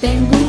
Tengo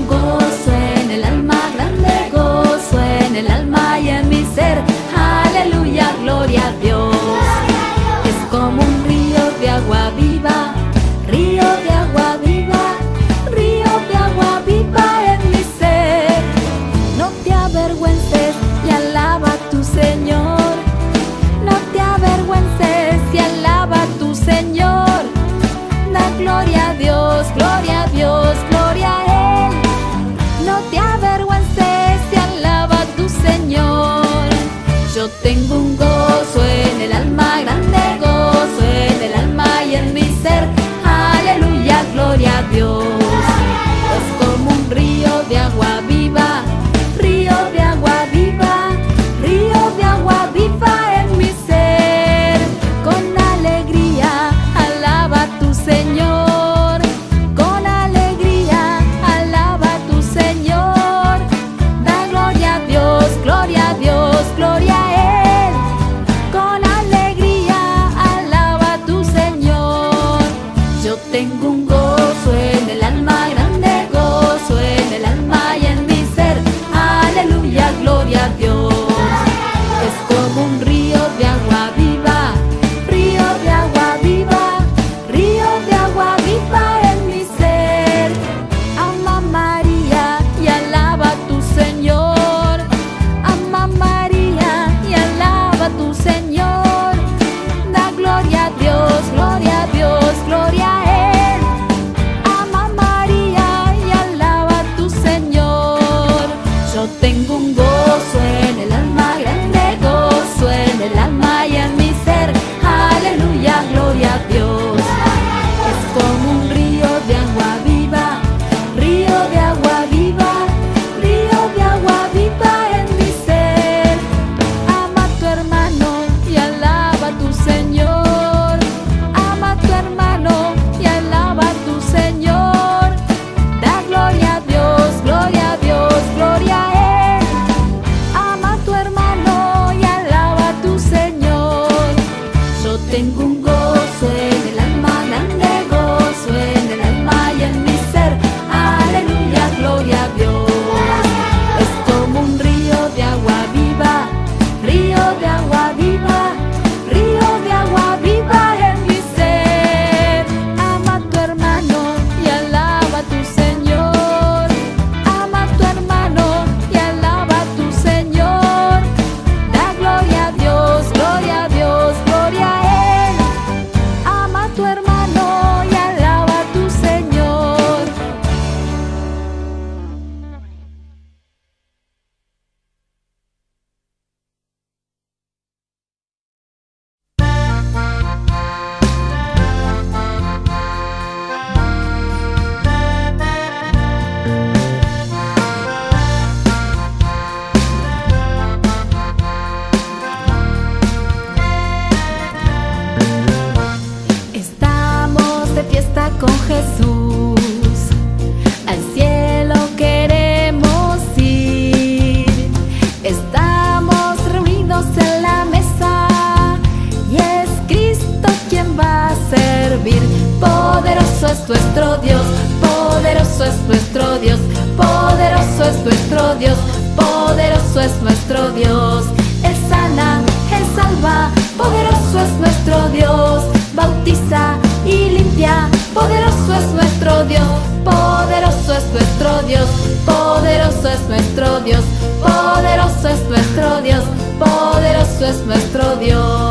Poderoso es nuestro Dios, poderoso es nuestro Dios, poderoso es nuestro Dios, poderoso es nuestro Dios. Él sana, Él salva, poderoso es nuestro Dios, bautiza y limpia, poderoso es nuestro Dios, poderoso es nuestro Dios, poderoso es nuestro Dios, poderoso es nuestro Dios, poderoso es nuestro Dios.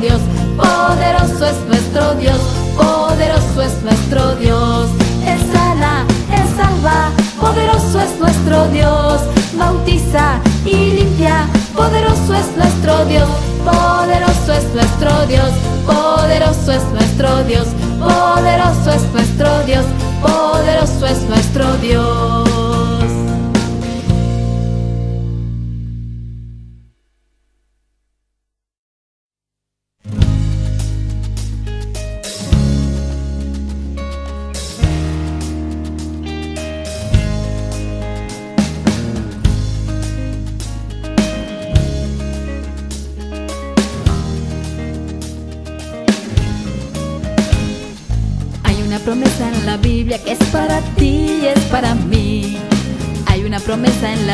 Dios, poderoso es nuestro Dios, poderoso es nuestro Dios. Él sana, Él salva, poderoso es nuestro Dios, bautiza y limpia, poderoso es nuestro Dios, poderoso es nuestro Dios, poderoso es nuestro Dios, poderoso es nuestro Dios, poderoso es nuestro Dios.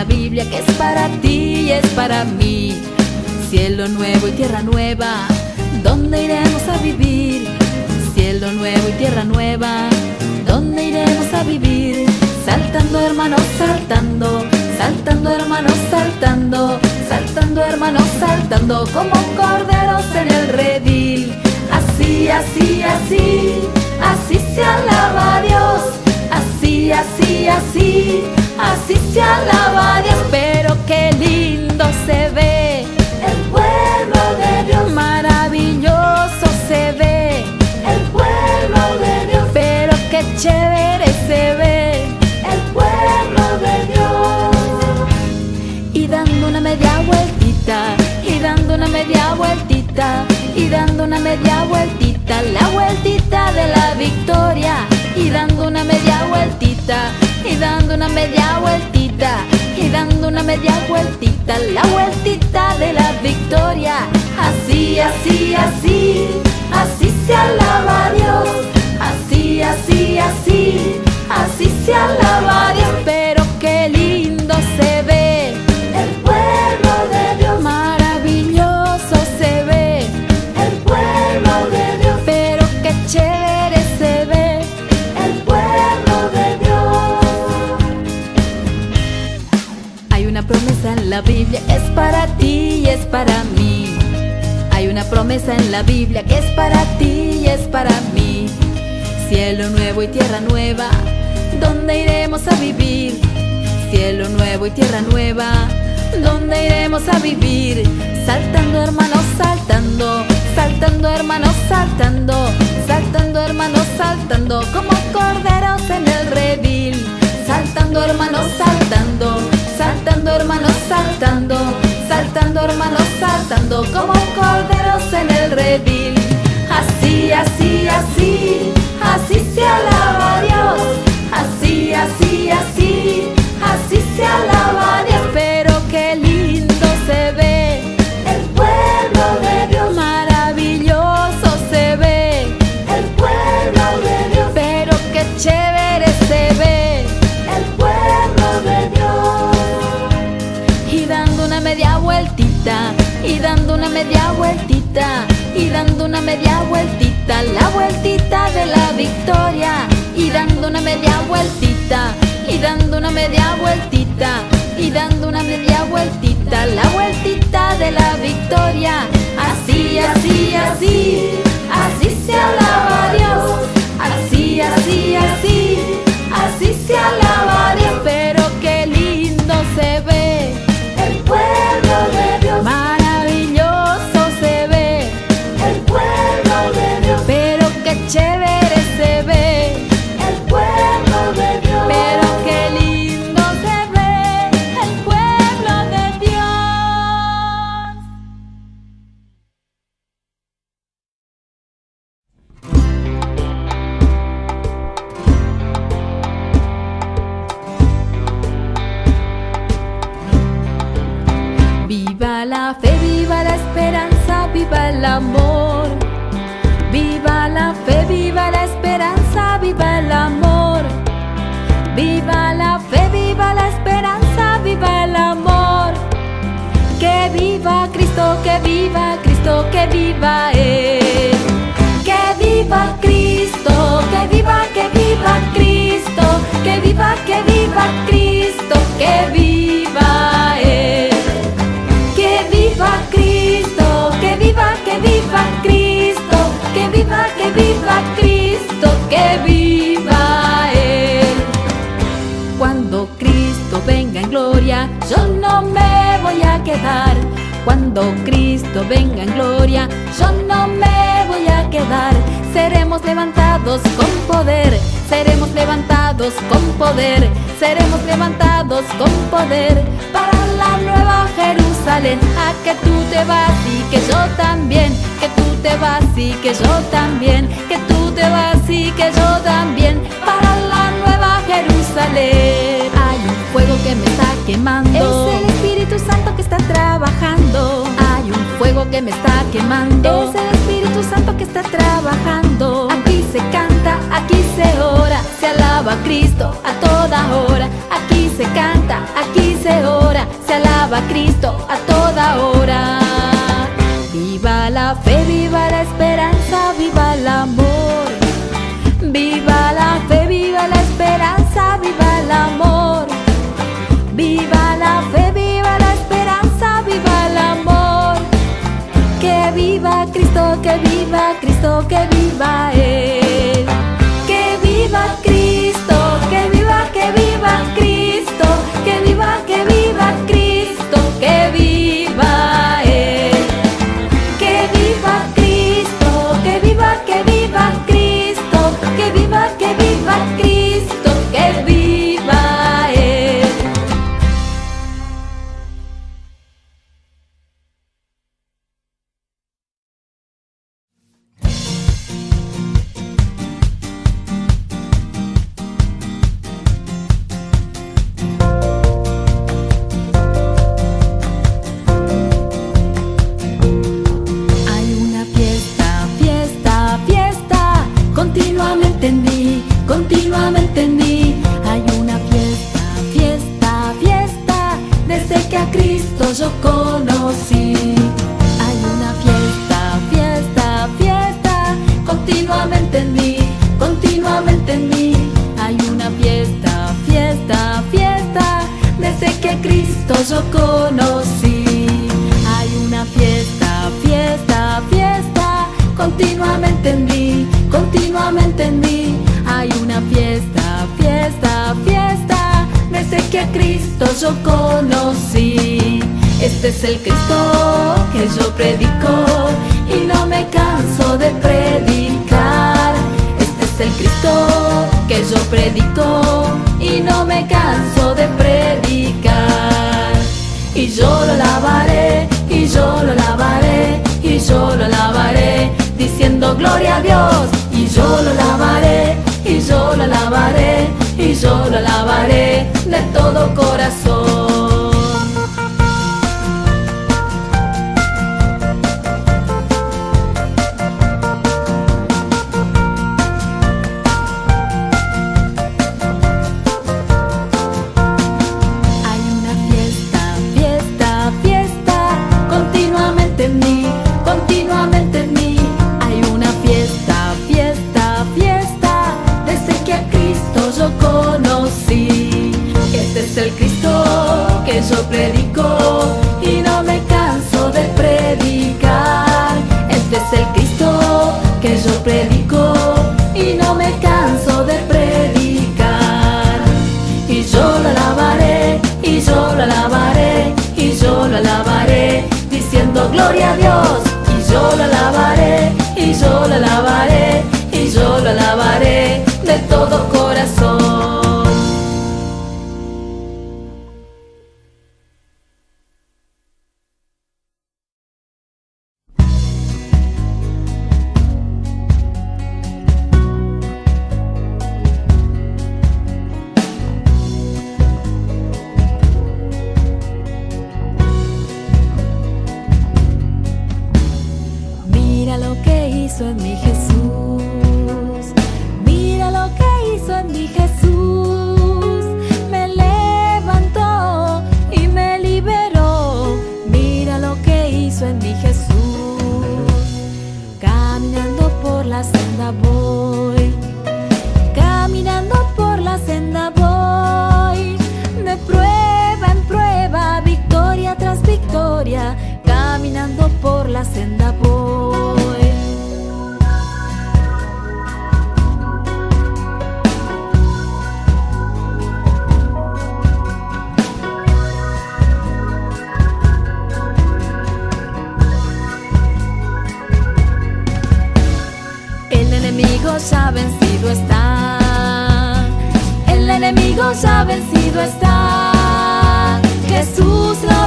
Biblia que es para ti y es para mí. Cielo nuevo y tierra nueva, ¿dónde iremos a vivir? Cielo nuevo y tierra nueva, ¿dónde iremos a vivir? Saltando hermanos, saltando, saltando hermanos, saltando, saltando hermanos, saltando como corderos en el redil. Así, así así dando una media vueltita, la vueltita de la victoria, y dando una media vueltita, y dando una media vueltita, y dando una media vueltita, la vueltita de la victoria, así, así, así, así se alaba Dios, así, así, así, así se alaba a Dios, la Biblia, es para ti y es para mí. Hay una promesa en la Biblia que es para ti y es para mí. Cielo nuevo y tierra nueva, ¿dónde iremos a vivir? Cielo nuevo y tierra nueva, ¿dónde iremos a vivir? Saltando hermanos, saltando, saltando hermanos, saltando, saltando hermanos, saltando, como corderos en el redil. Saltando hermanos, saltando, saltando hermanos, saltando, saltando hermanos, saltando, como corderos en el redil. Así, así, así, así se alaba Dios. Así, así, así, así se alaba Dios. Pero qué lindo dando una media vueltita, y dando una media vueltita, la vueltita de la victoria, y dando una media vueltita, y dando una media vueltita, y dando una media vueltita, la vueltita de la victoria, así, así, así, viva Cristo, que viva, que viva Cristo, que viva Él. Cuando Cristo venga en gloria, yo no me voy a quedar. Cuando Cristo venga en gloria, yo no me voy a quedar. Seremos levantados con poder, seremos levantados con poder, seremos levantados con poder para la nueva Jerusalén. A que tú te vas y que yo también, que tú te vas y que yo también, que tú te vas y que yo también para la nueva Jerusalén. Hay un fuego que me está quemando, es el Espíritu Santo que está trabajando. Fuego que me está quemando, es el Espíritu Santo que está trabajando. Aquí se canta, aquí se ora, se alaba a Cristo a toda hora. Aquí se canta, aquí se ora, se alaba a Cristo a toda hora. Viva la fe, viva la esperanza, viva el amor. Viva la Cristo, que viva Cristo, que viva Él. Yo conocí. Este es el Cristo que yo predico y no me canso de predicar. Este es el Cristo que yo predico y no me canso de predicar. Y yo lo alabaré, y yo lo alabaré, y yo lo alabaré, diciendo gloria a Dios. Y yo lo alabaré, y yo lo alabaré, y yo lo alabaré de todo corazón. Yo alabaré, y yo lo alabaré de todo corazón. Ya vencido está. Jesús lo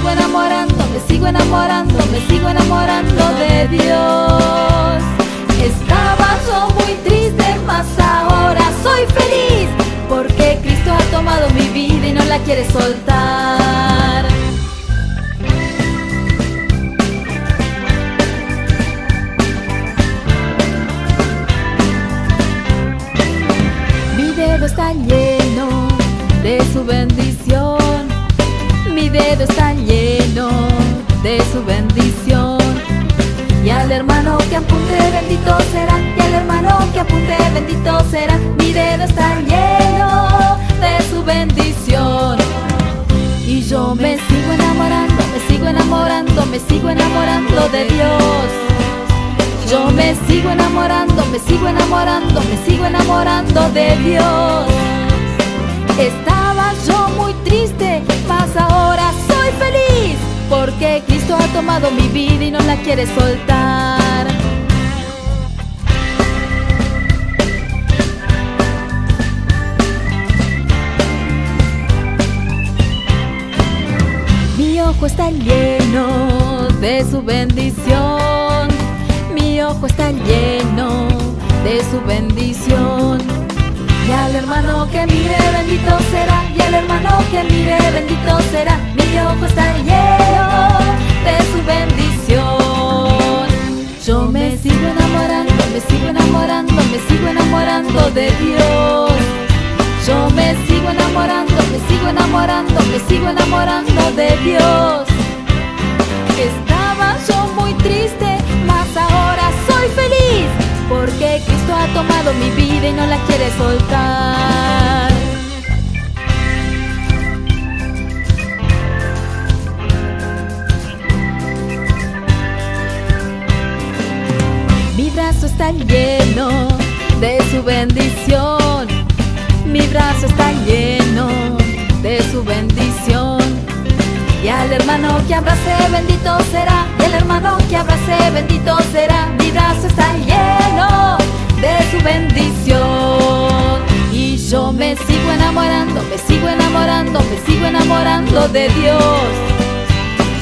sigo enamorando, me sigo enamorando, me sigo enamorando de Dios. Estaba yo muy triste, mas ahora soy feliz porque Cristo ha tomado mi vida y no la quiere soltar. Mi dedo está lleno dedo está lleno de su bendición. Y al hermano que apunte bendito será. Y al hermano que apunte bendito será. Mi dedo está lleno de su bendición. Y yo me sigo enamorando, me sigo enamorando, me sigo enamorando de Dios. Yo me sigo enamorando, me sigo enamorando, me sigo enamorando de Dios. Estaba yo muy triste, mas ahora feliz porque Cristo ha tomado mi vida y no la quiere soltar. Mi ojo está lleno de su bendición. Mi ojo está lleno de su bendición. Y al hermano que mire bendito será. Y al hermano que mire bendito será. Mi ojo está lleno de su bendición. Yo me sigo enamorando, me sigo enamorando, me sigo enamorando de Dios. Yo me sigo enamorando, me sigo enamorando, me sigo enamorando de Dios. Estaba yo muy triste, mas ahora soy feliz porque Ha tomado mi vida y no la quiere soltar. Mi brazo está lleno de su bendición. Mi brazo está lleno de su bendición. Y al hermano que abrace bendito será. Y el hermano que abrace bendito será. Mi brazo está lleno de su bendición. Y yo me sigo enamorando, me sigo enamorando, me sigo enamorando de Dios.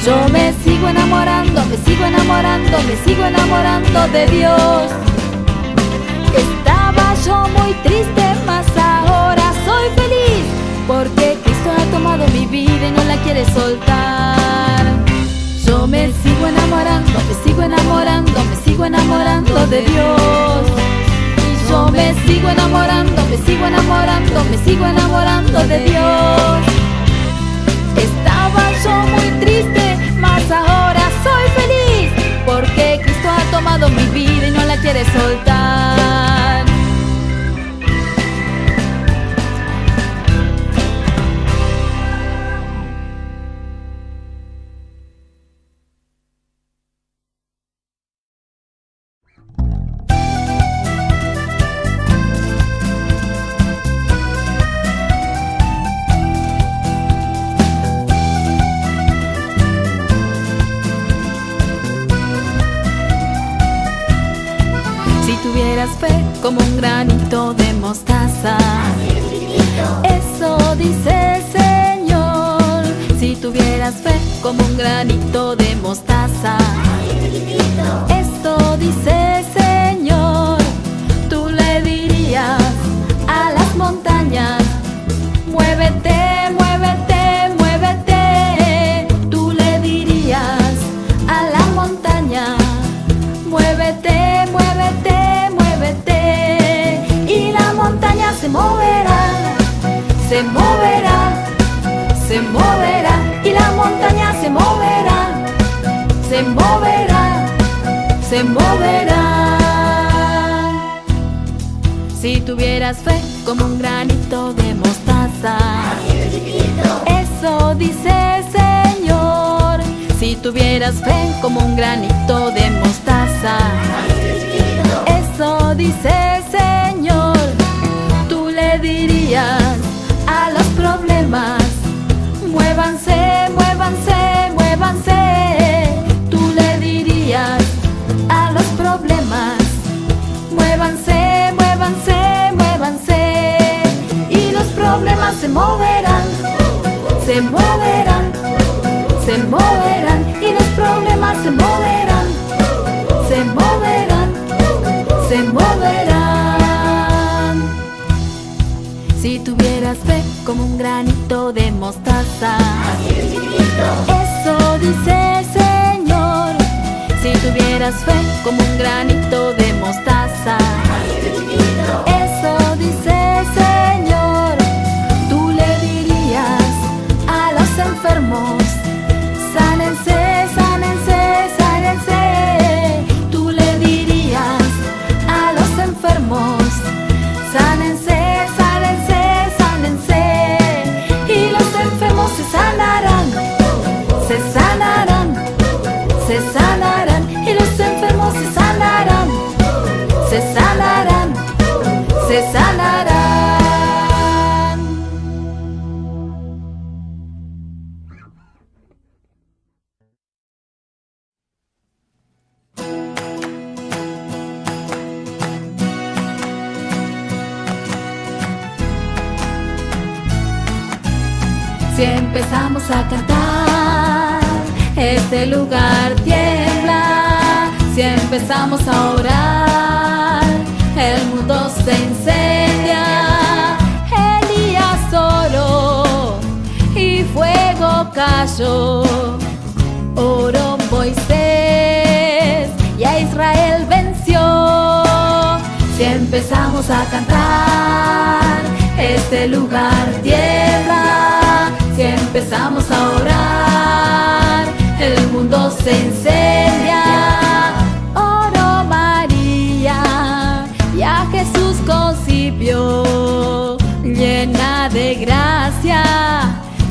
Yo me sigo enamorando, me sigo enamorando, me sigo enamorando de Dios. triste, mas ahora soy feliz porque Cristo ha tomado mi vida y no la quiere soltar. Yo me sigo enamorando, me sigo enamorando, me sigo enamorando de Dios. Yo me sigo enamorando, me sigo enamorando, me sigo enamorando de Dios. Estaba yo muy triste, mas ahora soy feliz porque Cristo ha tomado mi vida y no la quiere soltar. Como un granito de mostaza, eso dice el Señor. Si tuvieras fe como un granito de mostaza, eso dice fe como un granito de mostaza, eso dice el Señor. Tú le dirías a los problemas, muévanse, muévanse, muévanse. Tú le dirías a los problemas, muévanse, muévanse, muévanse. Y los problemas se moverán, se moverán, como un granito de mostaza, eso dice el Señor. Si tuvieras fe como un granito de mostaza, eso dice empezamos a orar, el mundo se incendia. Elías oró y fuego cayó. Oró Moisés y a Israel venció. Si empezamos a cantar, este lugar tiembla. Si empezamos a orar, el mundo se incendia.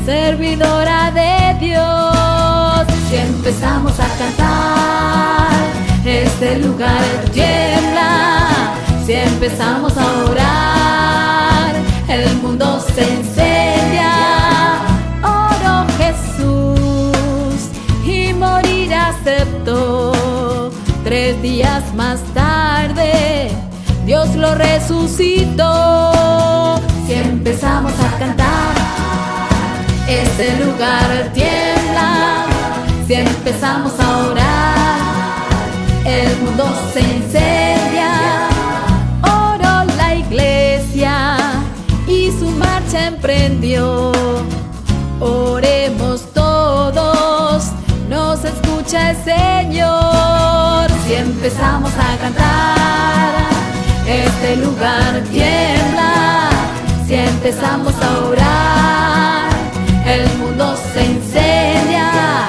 Servidora de Dios. Si empezamos a cantar, este lugar tiembla. Si empezamos a orar, el mundo se incendia. Oro Jesús y morir aceptó. Tres días más tarde, Dios lo resucitó. Si empezamos a cantar, este lugar tiembla. Si empezamos a orar, el mundo se incendia. Oro la iglesia prendió. Oremos todos, nos escucha el Señor. Si empezamos a cantar, este lugar tiembla. Si empezamos a orar, el mundo se incendia.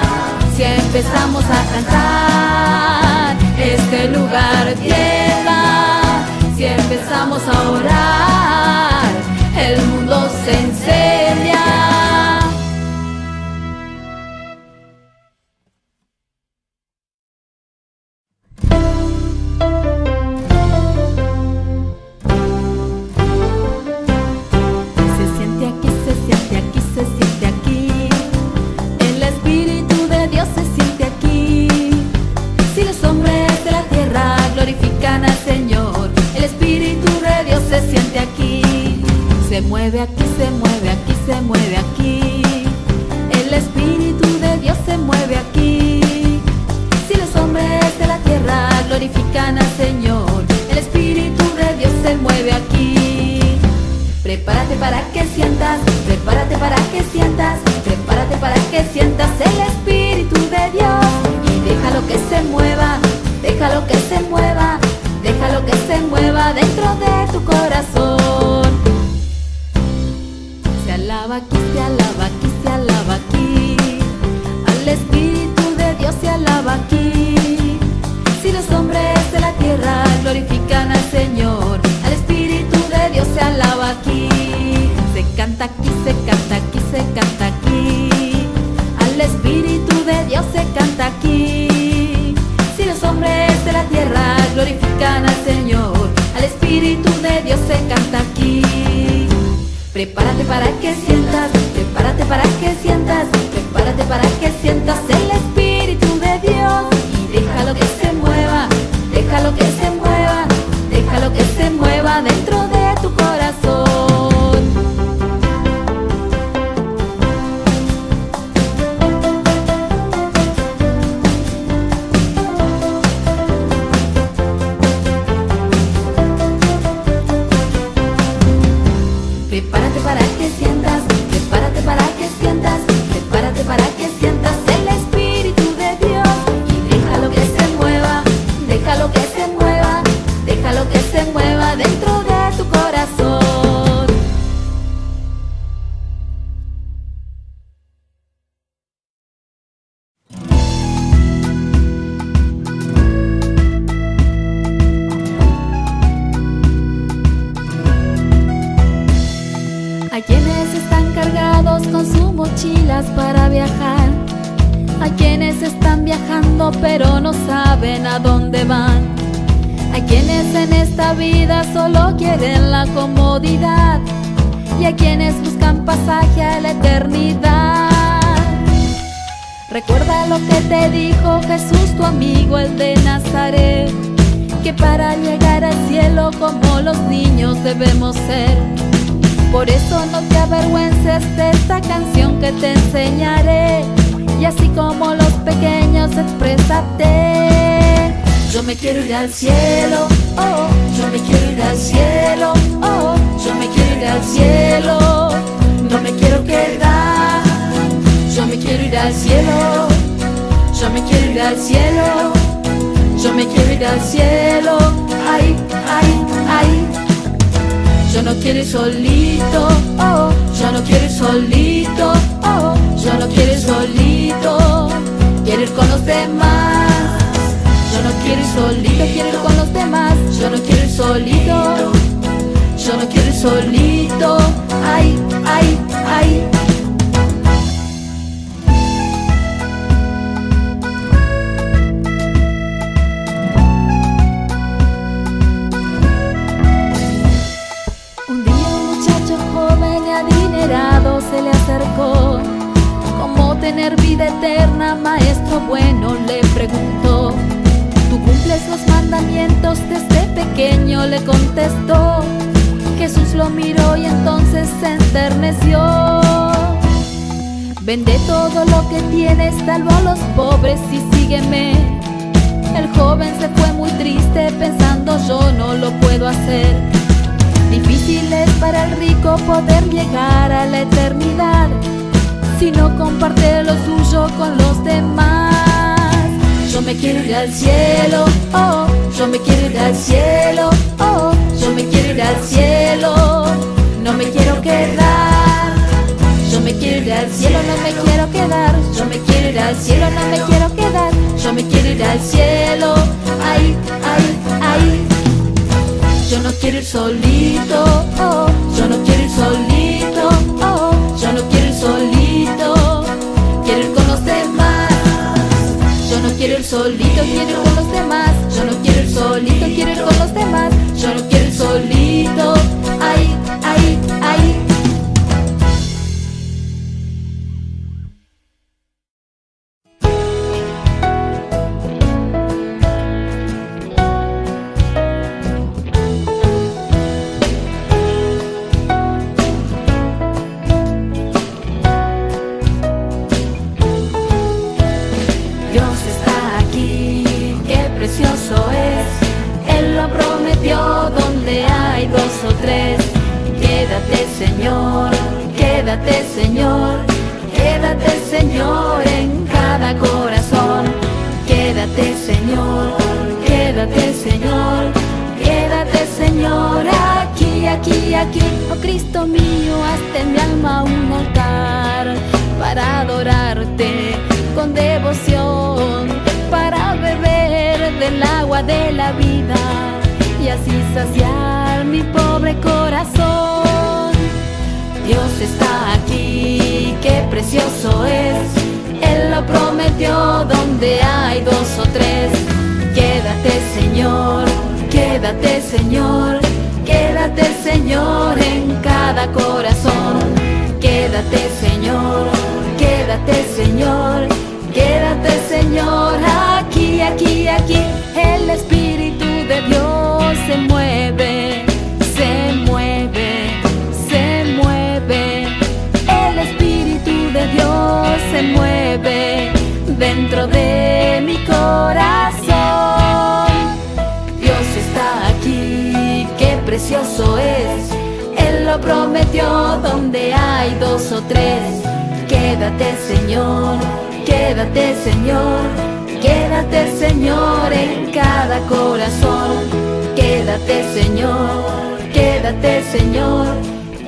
Si empezamos a cantar, este lugar tiembla. Si empezamos a orar, el mundo se incendia. Mueve aquí, se mueve aquí, se mueve aquí. El Espíritu de Dios se mueve aquí. Si los hombres de la tierra glorifican al Señor, el Espíritu de Dios se mueve aquí. Prepárate para que sientas, prepárate para que sientas, prepárate para que sientas el Espíritu de Dios. Y déjalo que se mueva, déjalo que se mueva, déjalo que se mueva dentro de tu corazón. Se alaba aquí, se alaba aquí, se alaba aquí. Al Espíritu de Dios se alaba aquí. Si los hombres de la tierra glorifican al Señor, al Espíritu de Dios se alaba aquí. Se canta aquí, se canta aquí, se canta aquí. Al Espíritu de Dios se canta aquí. Si los hombres de la tierra glorifican al Señor, Prepárate para que sientas, prepárate para que sientas, prepárate para que sientas el de Nazaret. Que para llegar al cielo como los niños debemos ser. Por eso no te avergüences de esta canción que te enseñaré. Y así como los pequeños, exprésate. Yo me quiero ir al cielo, oh, yo me quiero ir al cielo, oh, yo me quiero ir al cielo. No me quiero quedar, yo me quiero ir al cielo, yo me quiero ir al cielo, yo me quiero ir al cielo. Ay, ay, ay. Yo no quiero solito, oh, yo no quiero ir solito, oh, yo no quiero solito, quiero ir con los demás. Yo no quiero solito, quiero ir con los demás. Yo no quiero ir solito, yo no quiero solito. Ay, ay, ay. Tener vida eterna, maestro bueno? Le preguntó. ¿Tú cumples los mandamientos desde pequeño? Le contestó. Jesús lo miró y entonces se enterneció. Vende todo lo que tienes, salvo a los pobres y sígueme. El joven se fue muy triste pensando yo no lo puedo hacer. Difícil es para el rico poder llegar a la eternidad si no comparte lo suyo con los demás. Yo me quiero ir al cielo, oh, yo me quiero ir al cielo, oh, yo me quiero ir al cielo, no me quiero quedar. Yo me quiero ir al cielo, no me quiero quedar. Yo me quiero ir al cielo, no me quiero quedar. Yo me quiero ir al cielo, ay, ay, ay. Yo no quiero ir solito, oh, yo no quiero ir solito, oh, yo no quiero ir solito, quiero ir solito, quiero ir con los demás. Yo no quiero ir solito, quiero ir con los demás. Yo no quiero ir solito, Señor, quédate Señor, quédate Señor en cada corazón. Quédate Señor, quédate Señor, quédate Señor aquí, aquí, aquí. Oh Cristo mío, hazte en mi alma un altar para adorarte con devoción, para beber del agua de la vida y así saciar mi pobre corazón. Dios está aquí, qué precioso es. Él lo prometió donde hay dos o tres. Quédate Señor, quédate Señor, quédate Señor en cada corazón. Quédate Señor, quédate Señor, quédate Señor aquí, aquí, aquí. El Espíritu de Dios se mueve, se mueve, Dios se mueve dentro de mi corazón. Dios está aquí, qué precioso es. Él lo prometió donde hay dos o tres. Quédate Señor, quédate Señor, quédate Señor en cada corazón. Quédate Señor, quédate Señor,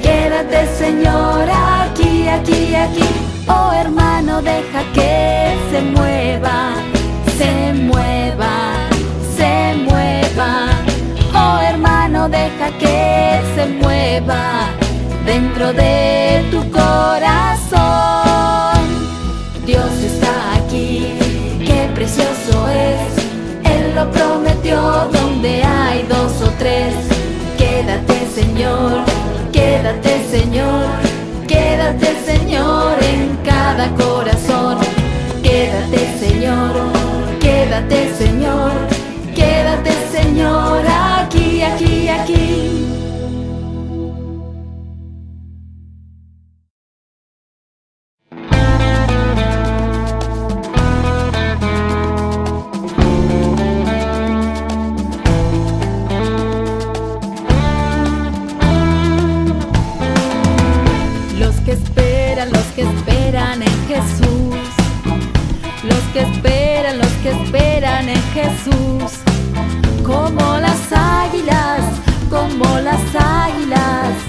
quédate Señor aquí, aquí, aquí. Oh hermano, deja que se mueva, se mueva, se mueva. Oh hermano, deja que se mueva dentro de tu corazón. Dios está aquí, qué precioso es. Él lo prometió donde hay dos o tres. Quédate Señor, quédate Señor, quédate Señor cada. Jesús. Como las águilas, como las águilas.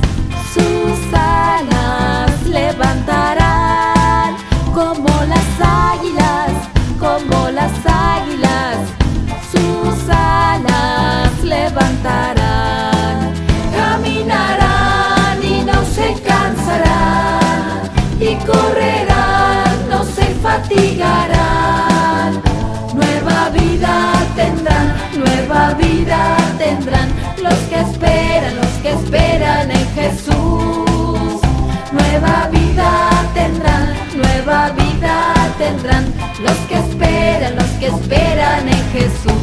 Que esperan en Jesús.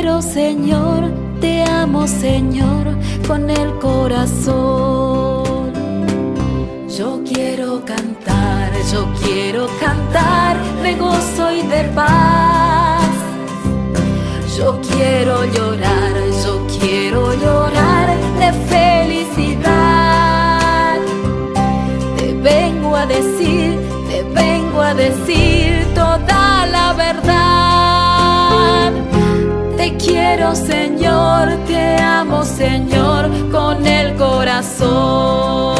Quiero Señor, te amo Señor con el corazón. Yo quiero cantar, yo quiero cantar de gozo y de paz. Yo quiero llorar, yo quiero llorar de felicidad. Te vengo a decir, te vengo a decir quiero Señor, te amo Señor con el corazón.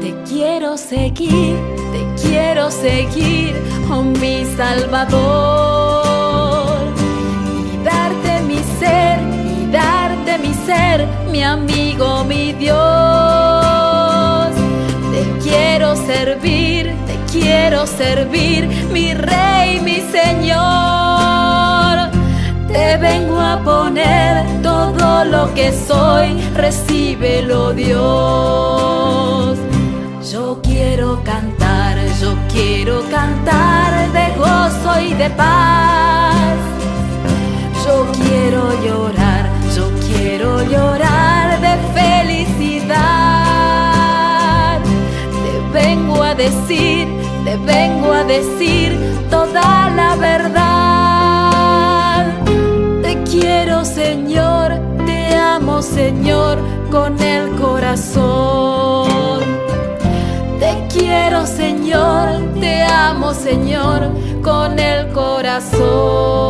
Te quiero seguir, te quiero seguir, oh mi Salvador. Ser, mi amigo, mi Dios. Te quiero servir, te quiero servir, mi Rey, mi Señor. Te vengo a poner todo lo que soy, recíbelo Dios. Yo quiero cantar, yo quiero cantar de gozo y de paz. Yo quiero llorar, quiero llorar de felicidad. Te vengo a decir, te vengo a decir toda la verdad. Te quiero Señor, te amo Señor con el corazón. Te quiero Señor, te amo Señor con el corazón.